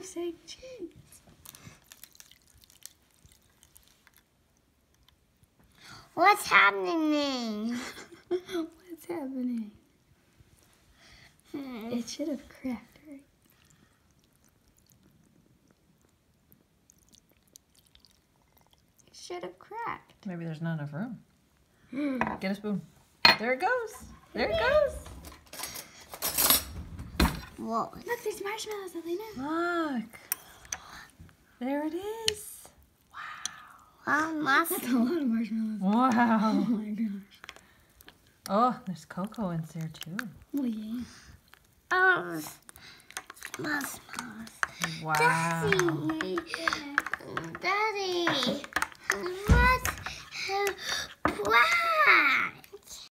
looks like cheese. What's happening? What's happening? Hmm. It should have cracked, right? It should have cracked. Maybe there's not enough room. Get a spoon. There it goes. There it goes. Whoa. Look, there's marshmallows, Elena. Look. There it is. Wow, must That's a lot of marshmallows. Wow. Oh my gosh. Oh, there's cocoa in there too. Well, yeah. Oh, marshmallows. must. Wow. Daddy, Daddy,